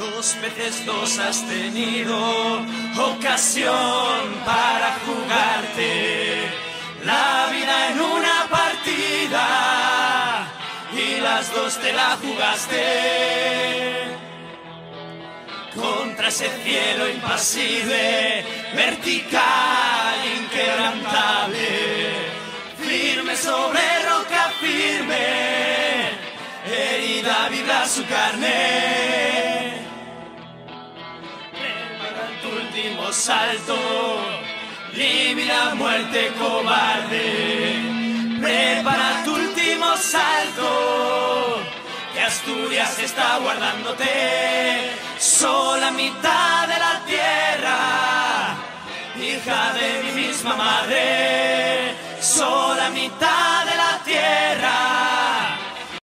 ¿Cuántas veces dos has tenido ocasión para jugarte la vida en una partida y las dos te la jugaste contra ese cielo impasible, vertical, inquebrantable, firme sobre roca firme, herida vibra su carne último salto, límida muerte cobarde. Prepara tu último salto, que Asturias está guardándote, sola mitad de la tierra, hija de mi misma madre, sola mitad de la tierra